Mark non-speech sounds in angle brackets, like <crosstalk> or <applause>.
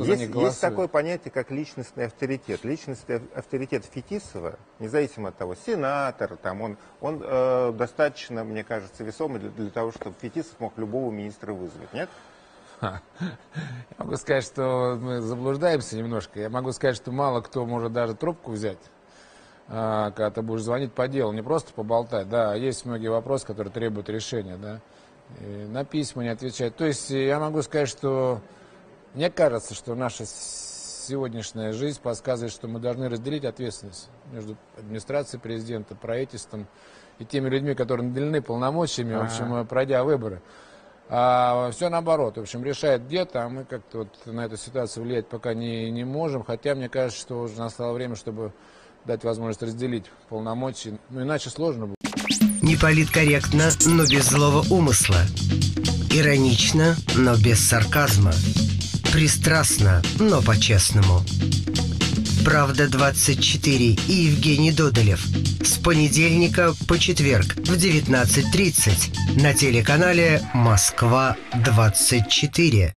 кто за Есть, них голосует. есть такое понятие, как личностный авторитет. Личностный авторитет Фетисова, независимо от того, сенатор, там, он, он э, достаточно, мне кажется, весомый для, для того, чтобы Фетисов мог любого министра вызвать, нет? <laughs> Я могу сказать, что мы заблуждаемся немножко. Я могу сказать, что мало кто может даже трубку взять, а, когда ты будешь звонить по делу, не просто поболтать. Да, есть многие вопросы, которые требуют решения, да. И на письма не отвечать. То есть я могу сказать, что мне кажется, что наша сегодняшняя жизнь подсказывает, что мы должны разделить ответственность между администрацией президента, правительством и теми людьми, которые наделены полномочиями, в общем, пройдя выборы. А все наоборот. В общем, решает где-то, а мы как-то вот на эту ситуацию влиять пока не, не можем. Хотя мне кажется, что уже настало время, чтобы дать возможность разделить полномочия. Ну, иначе сложно будет. Не политкорректно, но без злого умысла. Иронично, но без сарказма. Пристрастно, но по-честному. «Правда-24» и Евгений Додолев. С понедельника по четверг в 19.30 на телеканале «Москва-24».